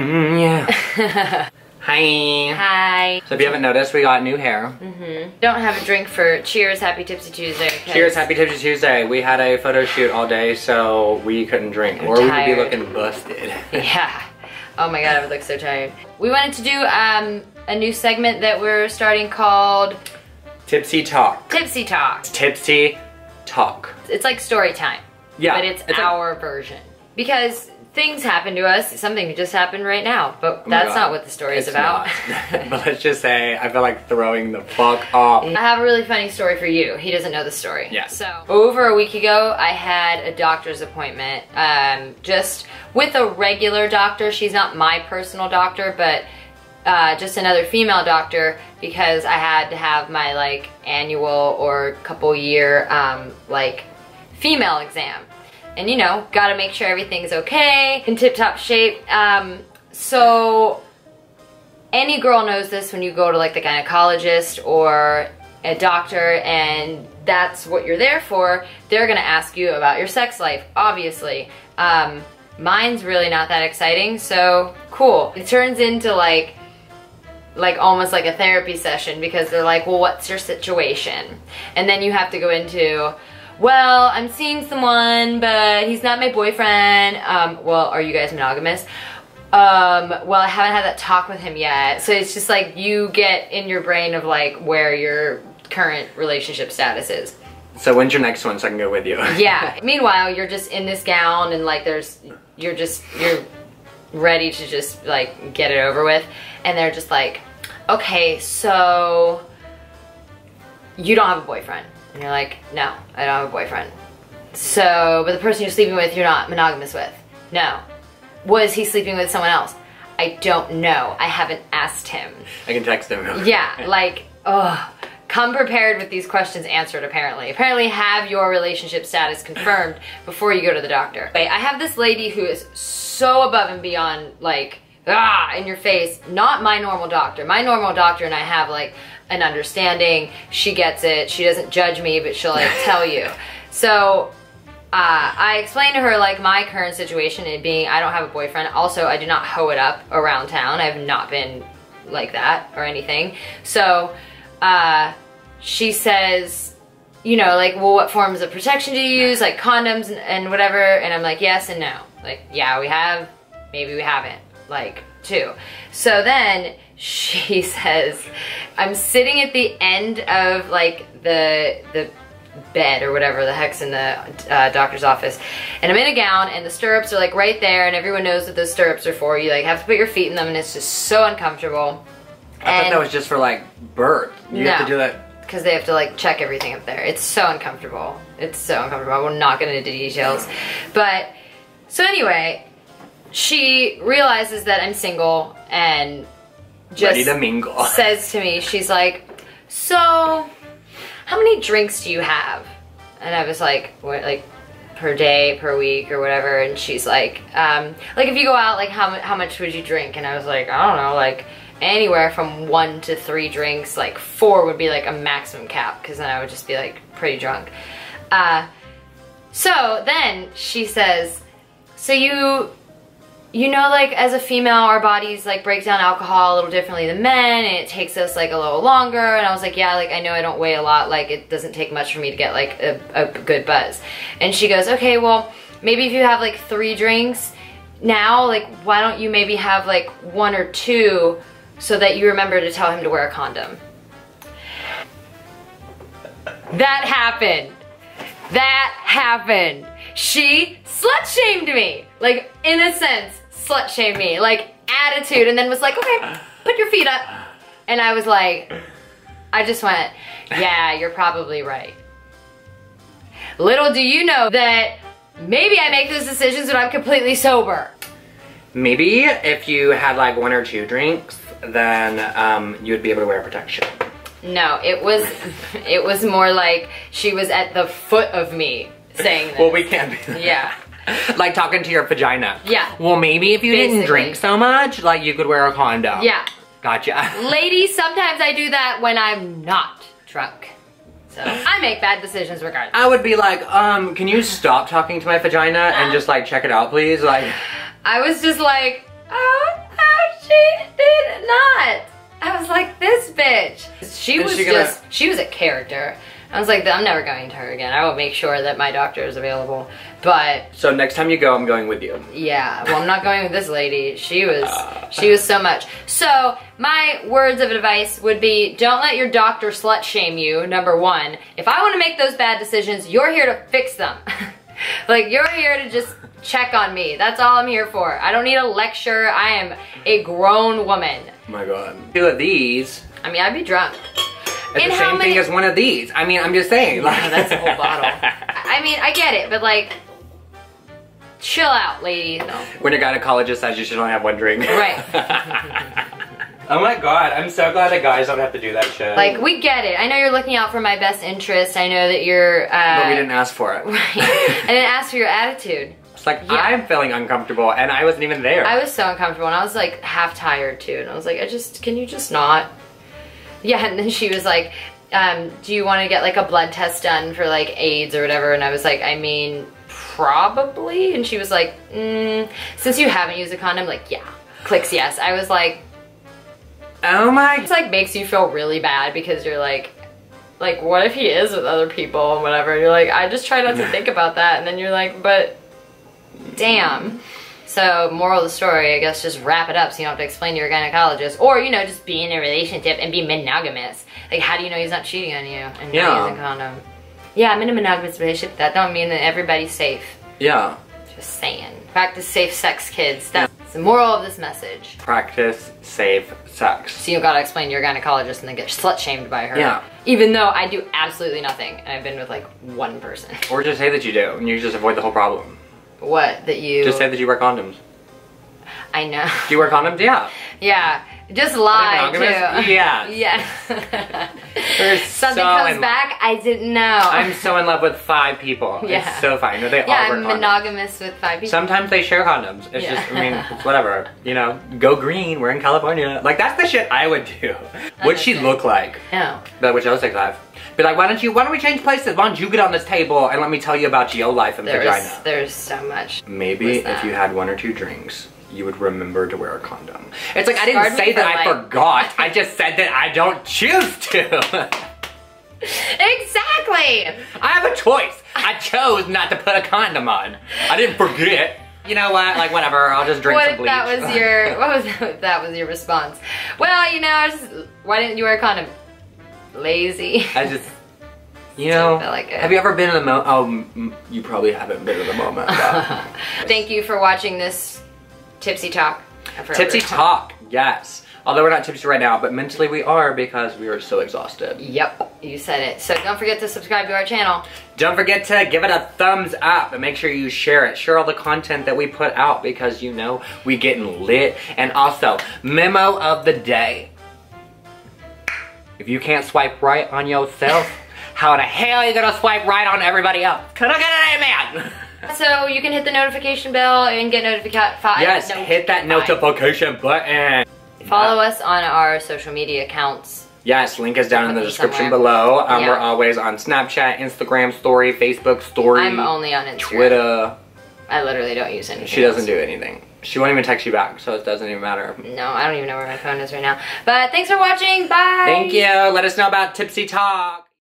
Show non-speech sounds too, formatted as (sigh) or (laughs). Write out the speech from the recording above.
Mm, yeah. (laughs) Hi. Hi. So if you haven't noticed, we got new hair. Mm-hmm. Don't have a drink for Cheers Happy Tipsy Tuesday. Cheers, Happy Tipsy Tuesday. We had a photo shoot all day, so we couldn't drink, or we would be looking busted. (laughs) Yeah. Oh my god, I would look so tired. We wanted to do um, a new segment that we're starting called Tipsy Talk. Tipsy Talk. It's Tipsy Talk. It's like story time. Yeah, But it's, it's like- our version. Because things happen to us. Something just happened right now. But Oh that's not what the story is about. (laughs) (laughs) but let's just say, I feel like throwing the fuck off. I have a really funny story for you. He doesn't know the story. Yeah. So over a week ago, I had a doctor's appointment, um, just with a regular doctor. She's not my personal doctor, but uh, just another female doctor because I had to have my like annual or couple year um, like female exam. And you know, gotta make sure everything's okay, in tip top shape. Um, so any girl knows this when you go to like the gynecologist or a doctor and that's what you're there for. They're gonna ask you about your sex life obviously. Um, mine's really not that exciting so cool. It turns into like like almost like a therapy session because they're like well what's your situation? And then you have to go into well i'm seeing someone but he's not my boyfriend um, well are you guys monogamous um, well, I haven't had that talk with him yet. So it's just like you get in your brain of like where your current relationship status is. So when's your next one so I can go with you? (laughs) Yeah. Meanwhile, you're just in this gown and like there's, you're just, you're ready to just like get it over with. And they're just like, okay, so you don't have a boyfriend. And you're like, no, I don't have a boyfriend. So, but the person you're sleeping with, you're not monogamous with. No. Was he sleeping with someone else? I don't know. I haven't asked him. I can text him. (laughs) Yeah, like, ugh. Come prepared with these questions answered, apparently. Apparently, have your relationship status confirmed before you go to the doctor. Wait, I have this lady who is so above and beyond, like, ah, in your face. Not my normal doctor. My normal doctor and I have, like, an understanding. She gets it. She doesn't judge me, but she'll, like, (laughs) tell you. So, uh, I explained to her like my current situation and being I don't have a boyfriend. Also, I do not hoe it up around town. I've not been like that or anything. So, uh, she says, you know, like, well, what forms of protection do you use? Like condoms and, and whatever. And I'm like, yes and no. Like, yeah, we have. Maybe we haven't. Like, two. So then she (laughs) says, I'm sitting at the end of like the the bed or whatever the heck's in the uh, doctor's office and i'm in a gown and the stirrups are like right there and everyone knows what those stirrups are for you. Like have to put your feet in them and it's just so uncomfortable. I thought that was just for like birth. You have to do that. because they have to like check everything up there. It's so uncomfortable. It's so uncomfortable. We're not going into details. But so anyway she realizes that i'm single and just Ready to mingle. (laughs) says to me, she's like, so how many drinks do you have? And I was like, what, like per day, per week, or whatever. And she's like, um, like if you go out, like how how much would you drink? And I was like, I don't know, like anywhere from one to three drinks. Like four would be like a maximum cap, because then I would just be like pretty drunk. Uh, so then she says, so you you know like as a female our bodies like break down alcohol a little differently than men and it takes us like a little longer and i was like yeah like i know i don't weigh a lot like it doesn't take much for me to get like a, a good buzz. And she goes okay well maybe if you have like three drinks now like why don't you maybe have like one or two so that you remember to tell him to wear a condom? That happened. That happened. She slut shamed me. Like, in a sense, slut shamed me. Like, attitude. And then was like, okay, put your feet up. And I was like, I just went, yeah, you're probably right. Little do you know that maybe I make those decisions when I'm completely sober. Maybe if you had like one or two drinks, then um, you would be able to wear protection. No, it was, it was more like she was at the foot of me saying this. (laughs) Well, we can't be. Yeah. like talking to your vagina. Yeah. Well, maybe if you didn't drink so much, like you could wear a condom. Yeah. Gotcha. (laughs) Ladies, sometimes I do that when I'm not drunk. So I make bad decisions regardless. I would be like, um, can you stop talking to my vagina and just like check it out, please? Like, I was just like, oh, She did not. I was like, this bitch. She was she gonna- just, she was a character. I was like, I'm never going to her again. I will make sure that my doctor is available. But So next time you go, I'm going with you. yeah, well, I'm not going with this lady. She was, ah. she was so much. So my words of advice would be: don't let your doctor slut shame you. Number one, if I want to make those bad decisions, you're here to fix them. (laughs) like you're here to just check on me. That's all I'm here for. I don't need a lecture. I am a grown woman. Oh my god. Two of these. I mean, I'd be drunk. It's And the same many- thing as one of these. I mean, I'm just saying. Yeah, that's a whole bottle. (laughs) I mean, I get it, but like, chill out, ladies. when your gynecologist says you should only have one drink. Right. (laughs) oh my god, I'm so glad that guys don't have to do that shit. Like, we get it. I know you're looking out for my best interest. I know that you're. Uh, but we didn't ask for it. (laughs) Right. I didn't ask for your attitude. It's like Yeah. I'm feeling uncomfortable and I wasn't even there. I was so uncomfortable and I was like half tired too. And I was like, I just, can you just not? Yeah, and then she was like, um, do you want to get like a blood test done for like AIDS or whatever? And I was like, I mean, probably. And she was like, mm, since you haven't used a condom, like, yeah. Clicks yes. I was like, oh my it's like makes you feel really bad because you're like, like, what if he is with other people and whatever? And you're like, I just try not to think about that. And then you're like, but damn. So, moral of the story, I guess just wrap it up so you don't have to explain to your gynecologist. Or, you know, just be in a relationship and be monogamous. Like, how do you know he's not cheating on you and Yeah. not using a condom? Yeah, I'm in a monogamous relationship. That don't mean that everybody's safe. Yeah. Just saying. Practice safe sex, kids. That's the moral of this message. Practice safe sex. So you gotta explain to your gynecologist and then get slut shamed by her. Yeah. Even though I do absolutely nothing and I've been with like one person. Or just say that you do and you just avoid the whole problem. What? That you. Just say that you wear condoms. I know. Do you wear condoms? Yeah. Yeah. Just lie too. (laughs) Yeah. Yeah. (laughs) Something so comes back, I didn't know. I'm so in love with five people. Yeah. It's so fine. No, they yeah, all I'm monogamous with five people. Sometimes they share condoms. It's Yeah. just, I mean, it's whatever. You know, go green. We're in California. Like that's the shit I would do. What'd she look like? no. That which I was like that. Be like, why don't you? Why don't we change places? Why don't you get on this table and let me tell you about your life and There's, vagina? there's so much. Maybe if you had one or two drinks, you would remember to wear a condom. It's like I didn't say that I life. forgot. I just said that I don't choose to. (laughs) Exactly! I have a choice. I chose not to put a condom on. I didn't forget. You know what? Like whatever. I'll just drink What some if bleach. that was your (laughs) what was that, that was your response? Well, you know, just, why didn't you wear a condom? Lazy. I just. You know, like it. have you ever been in the moment? Oh, you probably haven't been in the moment. (laughs) Thank you for watching this tipsy talk. Tipsy talk, yes. Although we're not tipsy right now, but mentally we are because we are so exhausted. Yep, you said it. So don't forget to subscribe to our channel. Don't forget to give it a thumbs up and make sure you share it. Share all the content that we put out because you know we getting lit. And also, memo of the day. If you can't swipe right on yourself, (laughs) how the hell are you gonna swipe right on everybody else? Can I get an amen? So you can hit the notification bell and get notification. yes, hit that notification button. Follow us on our social media accounts. Yes, link is down in the description somewhere. below. Um, Yeah. We're always on Snapchat, Instagram story, Facebook story, I'm only on Instagram. Twitter. I literally don't use anything. She doesn't else. do anything. She won't even text you back, so it doesn't even matter. No, I don't even know where my phone is right now. But thanks for watching. Bye. Thank you. Let us know about Tipsy Talk.